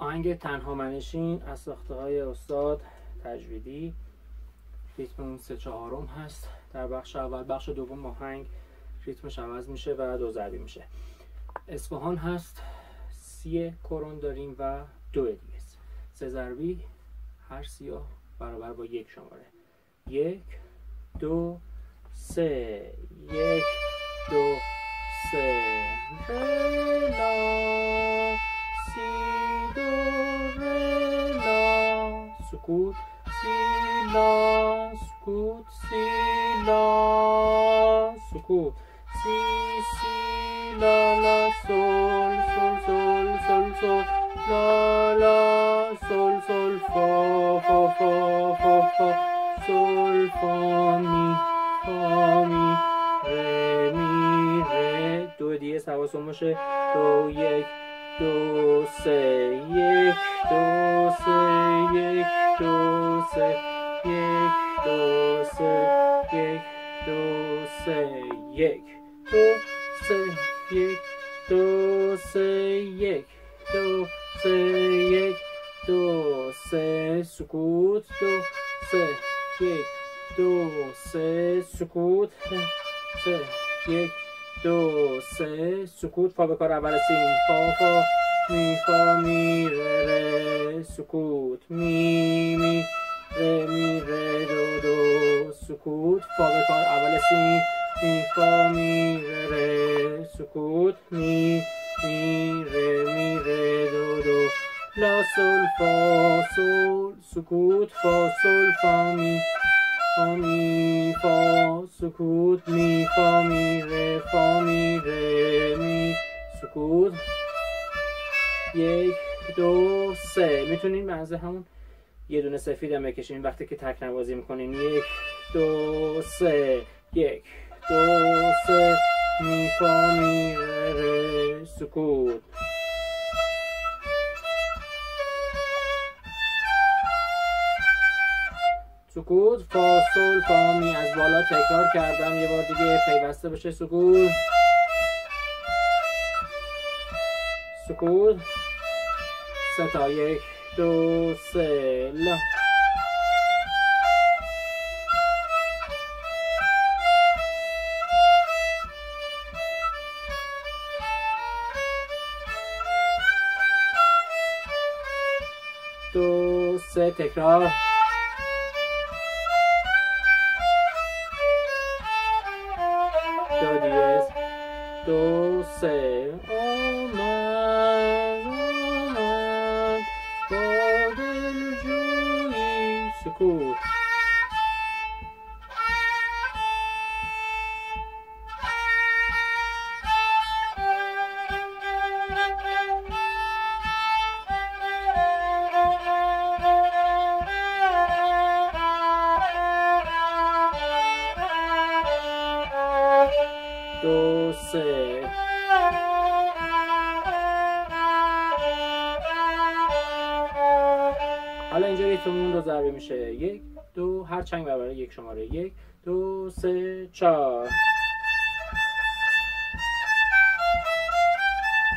آهنگ تنها منشین از ساخته های استاد تجویدی ریتم اون سه چهارم هست. در بخش اول بخش دوم آهنگ ریتمش عوض میشه و دو ضربی میشه. اصفهان هست. سی کرون داریم و دو دیگه سه ضربی هر سیاه برابر با یک شماره. یک دو سه. یک دو سه. cool. Si, si, la, la, sol, sol, sol, sol, sol, la, la, sol, sol, fo fo fo fo fo. Sol, fo mi, fa, mi, re, mi, re. دو دیگه Do, دو یک دو سه یک دو سه یک دو سه یک دو سه یک دو سه یک. دو سه یک. دو سه یک. دو سه یک. دو سه سکوت. دو سه یک. دو سه سکوت. سه یک. دو سه سکوت. فا به کار اول سین. فا فا. می فا می ره ره. سکوت. می می ره می ره دو دو. سکوت. فا به کار اول سین. می فا می ره ره سکوت می می ره می ره دو دو لا سول فا سول سکوت فا سول فا می فا می فا سکوت می فا می ره فا می ره می سکوت یک دو سه می‌تونین منزه همون یه دونه سفید هم بکشین وقتی که تک نوازی می‌کنین یک دو سه یک دو سه می سکوت سکوت فا سول فا می از بالا تکرار کردم. یه بار دیگه پیوسته بشه سکوت. سکوت. سه تا یک دو سه لا. ise tekrar Do diyez Do se Olmaz Olmaz Do del cüi Sükut حالا اینجا ریتممون دو ضربه میشه. یک دو هر چنگ برابر یک شماره یک. دو سه چهار.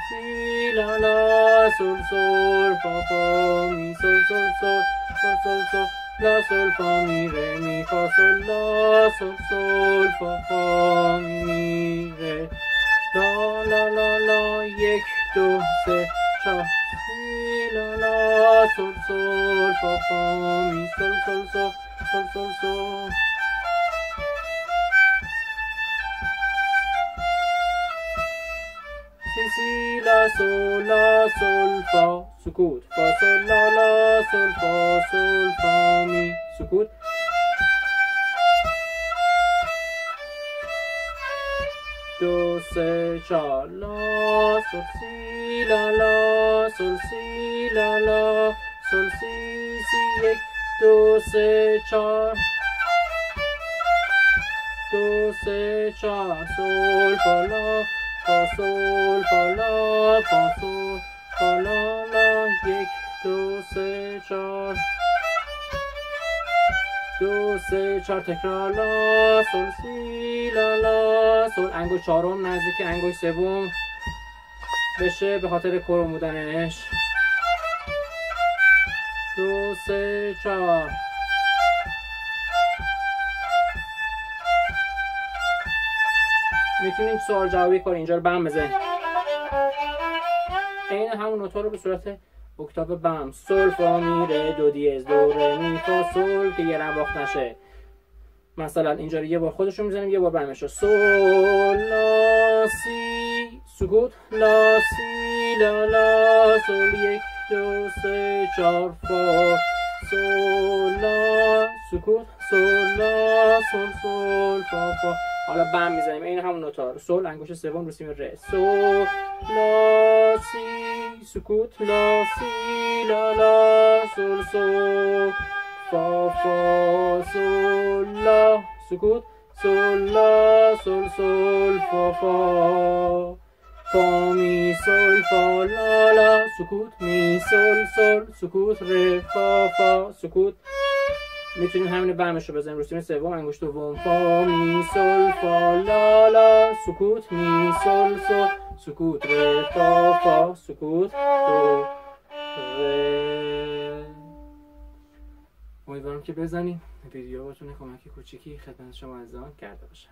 سی لا لا سول سول فا فا می سول سول سول سول سول سول. لا سول فا می ره می فا سول. لا سول سول فا فا می ره. لا لا لا لا یک دو سه چهار. la la sol sol fa fa mi sol sol sol sol sol sol si si la sol la sol fa sukut fa sol la la sol fa sol fa mi sukut do se sha la sol si la la sol si la la sol si si ek do se sha do se sha sol fa la fa sol fa la fa sol fa la la ek do se sha دو سه چهار تکرار لا سول سی لا لا سول انگوش چهارم نزدیک انگوش سوم بشه به خاطر کرم بودنش دو سه چهار می‌تونید سوال جوابی کنید اینجا رو بم بزنید این همون نوتا رو به صورت اکتاف بم. سول فا می ره دو دیز دو ره می فا سول که یه نواخت نشه. مثلا اینجا رو یه بار خودشون می‌زنیم یه بار بمش. سول لا سی. سکوت. لا سی لا لا. سول یک دو سه چهار فا سول لا سکوت سول سول سول فا فا. حالا بم می‌زنیم این همون نوتا سول انگشت سوم رو سیم ره سول لا سی. سکوت لا سی. لا لا سول سول فا فا سول لا. سکوت سول لا سول سول فا فا. فا می سول فا لا لا. سکوت می سول سول سکوت ره فا فا. سکوت می‌تونیم همین بمش رو بزنیم. رو سوم انگشت دوم فا می سول فا لا لا. سکوت می سول سول سکوت ره فا فا. سکوت دو ره. امیدوارم که بزنیم ویدیو بتونه کمکی کوچیکی خدمت شما عزیزان کرده باشه.